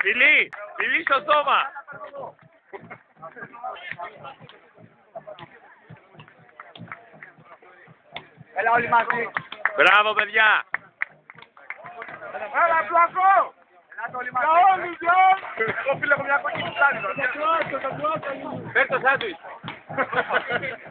Φιλί, φιλί στο στόμα. Έλα όλοι μαζί. Μπράβο, παιδιά. Έλα, πλακό! Για όλους, για όλους. Εγώ φίλε έχω μια κόκκινη ψάρι. Φέρ το σάντουιτς.